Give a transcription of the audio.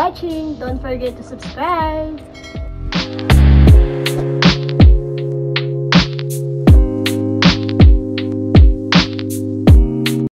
watching. Don't forget to subscribe.